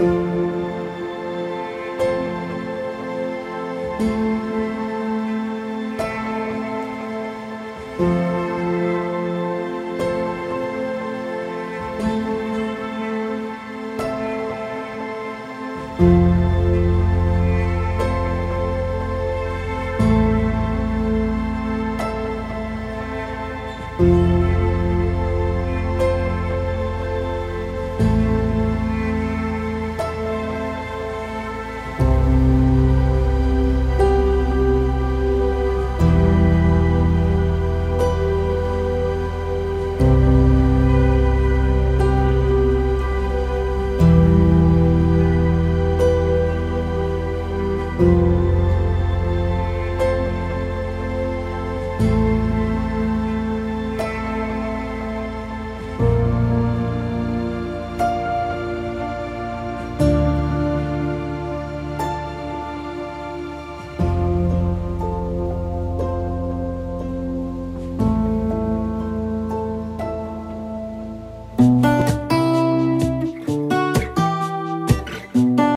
Música